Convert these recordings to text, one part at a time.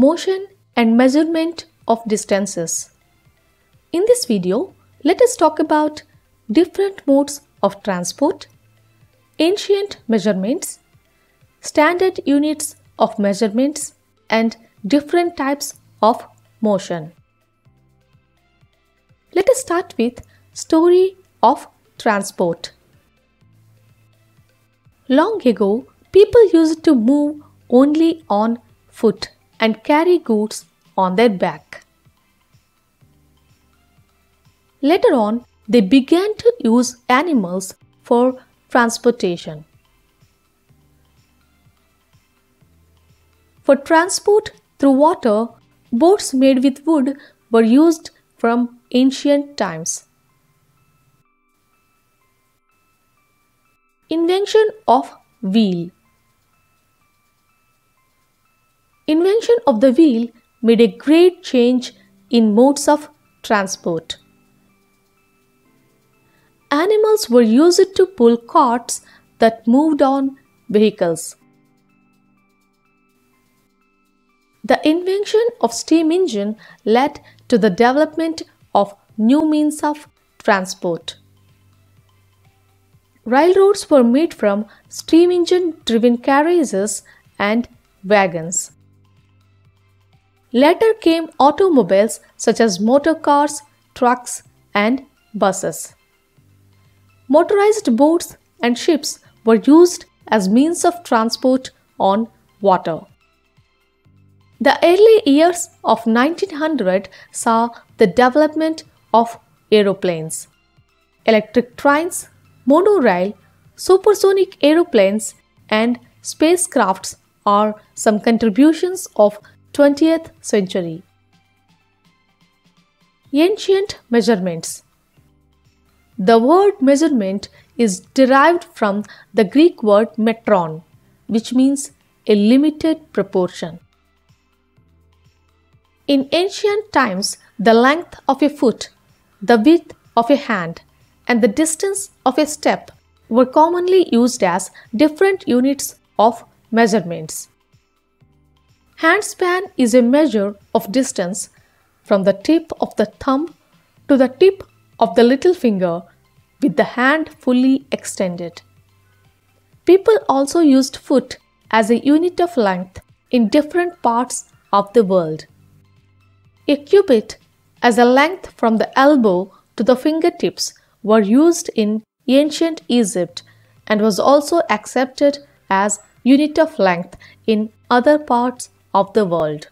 motion and measurement of distances. In this video, let us talk about different modes of transport, ancient measurements, standard units of measurements, and different types of motion. Let us start with story of transport. Long ago, people used to move only on foot and carry goods on their back. Later on, they began to use animals for transportation. For transport through water, boats made with wood were used from ancient times. Invention of wheel. Invention of the wheel made a great change in modes of transport. Animals were used to pull carts that moved on vehicles. The invention of steam engine led to the development of new means of transport. Railroads were made from steam engine driven carriages and wagons. Later came automobiles such as motor cars, trucks, and buses. Motorized boats and ships were used as means of transport on water. The early years of 1900 saw the development of aeroplanes. Electric trains monorail, supersonic aeroplanes, and spacecrafts are some contributions of 20th century. Ancient measurements The word measurement is derived from the Greek word metron, which means a limited proportion. In ancient times, the length of a foot, the width of a hand, and the distance of a step were commonly used as different units of measurements. Handspan is a measure of distance from the tip of the thumb to the tip of the little finger with the hand fully extended. People also used foot as a unit of length in different parts of the world. A cubit as a length from the elbow to the fingertips were used in ancient Egypt and was also accepted as unit of length in other parts of the world.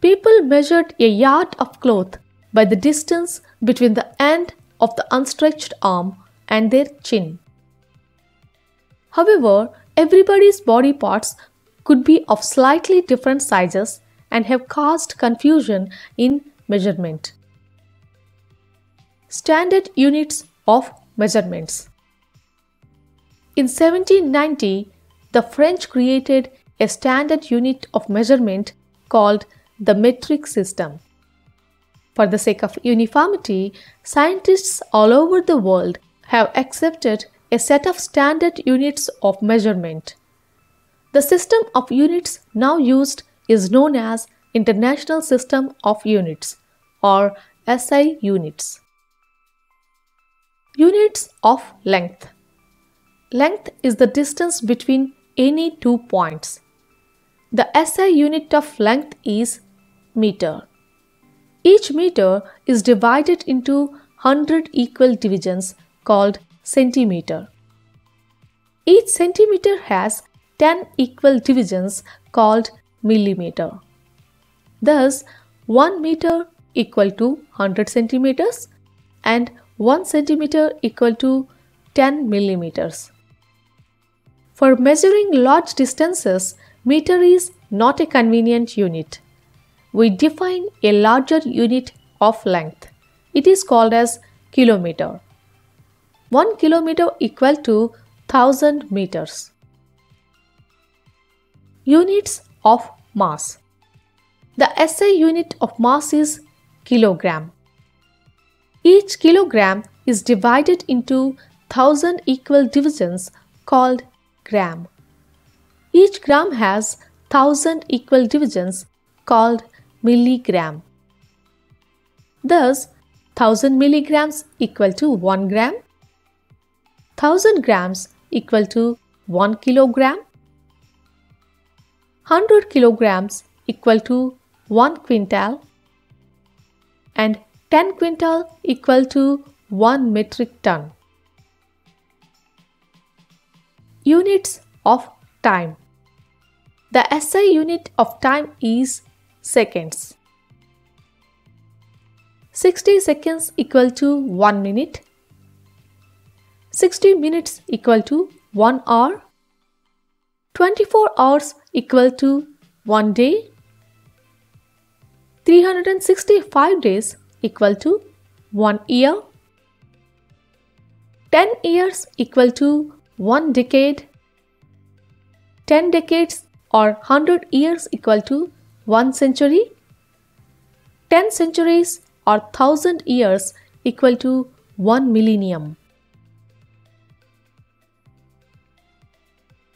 People measured a yard of cloth by the distance between the end of the unstretched arm and their chin. However, everybody's body parts could be of slightly different sizes and have caused confusion in measurement standard units of measurements. In 1790, the French created a standard unit of measurement called the metric system. For the sake of uniformity, scientists all over the world have accepted a set of standard units of measurement. The system of units now used is known as International System of Units or SI units. Units of length. Length is the distance between any two points. The SI unit of length is meter. Each meter is divided into 100 equal divisions called centimeter. Each centimeter has 10 equal divisions called millimeter. Thus, 1 meter equal to 100 centimeters and 1 centimeter equal to 10 millimeters. For measuring large distances, meter is not a convenient unit. We define a larger unit of length. It is called as kilometer. 1 kilometer equal to 1000 meters. Units of mass. The SI unit of mass is kilogram. Each kilogram is divided into 1000 equal divisions called gram. Each gram has 1000 equal divisions called milligram. Thus, 1000 milligrams equal to 1 gram, 1000 grams equal to 1 kilogram, 100 kilograms equal to 1 quintal, and 10 quintal equal to 1 metric ton. Units of time. The SI unit of time is seconds. 60 seconds equal to 1 minute. 60 minutes equal to 1 hour. 24 hours equal to 1 day. 365 days equal to 1 year. 10 years equal to 1 decade. 10 decades or 100 years equal to 1 century. 10 centuries or 1000 years equal to 1 millennium.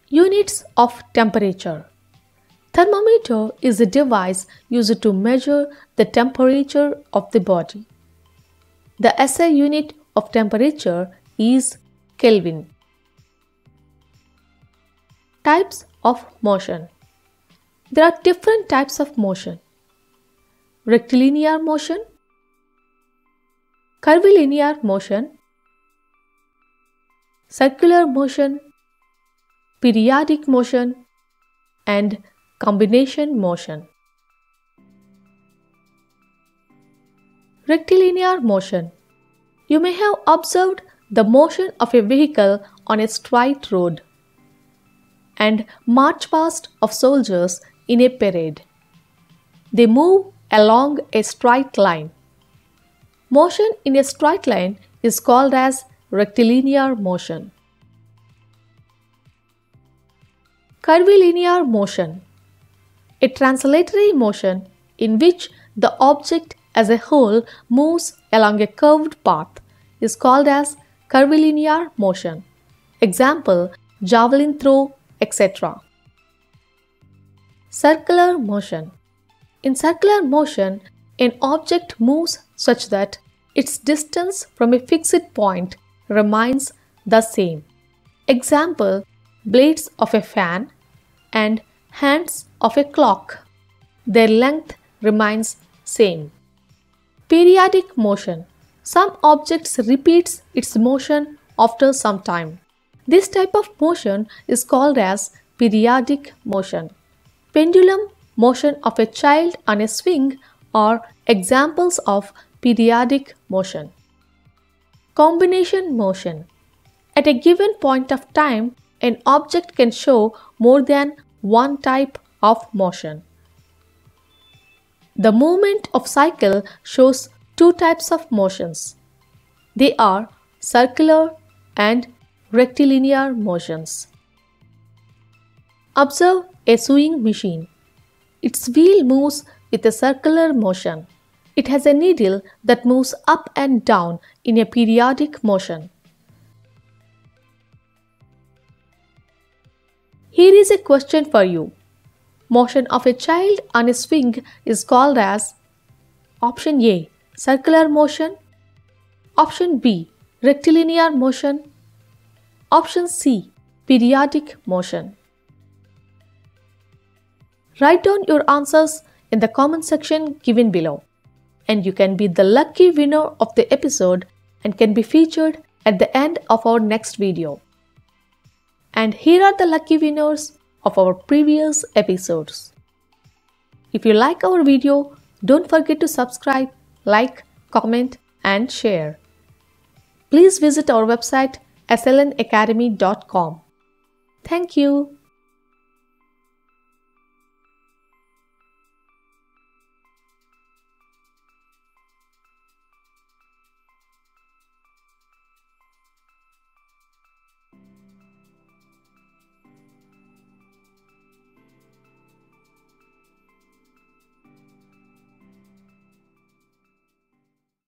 Units of temperature. Thermometer is a device used to measure the temperature of the body. The SI unit of temperature is Kelvin. Types of motion. There are different types of motion. Rectilinear motion, curvilinear motion, circular motion, periodic motion, and combination motion. Rectilinear motion. You may have observed the motion of a vehicle on a straight road and march past of soldiers in a parade. They move along a straight line. Motion in a straight line is called as rectilinear motion. Curvilinear motion. A translatory motion in which the object as a whole moves along a curved path is called as curvilinear motion. Example, javelin throw etc. Circular motion. In circular motion, an object moves such that its distance from a fixed point remains the same. Example blades of a fan and hands of a clock. Their length remains same. Periodic motion. Some objects repeats its motion after some time. This type of motion is called as periodic motion. Pendulum motion of a child on a swing are examples of periodic motion. Combination motion. At a given point of time, an object can show more than one type of motion. The movement of cycle shows two types of motions. They are circular and rectilinear motions. Observe a sewing machine. Its wheel moves with a circular motion. It has a needle that moves up and down in a periodic motion. Here is a question for you. Motion of a child on a swing is called as Option A circular motion, Option B rectilinear motion, Option C Periodic motion. Write down your answers in the comment section given below and you can be the lucky winner of the episode and can be featured at the end of our next video. And here are the lucky winners of our previous episodes. If you like our video, don't forget to subscribe, like, comment and share. Please visit our website slnacademy.com. Thank you.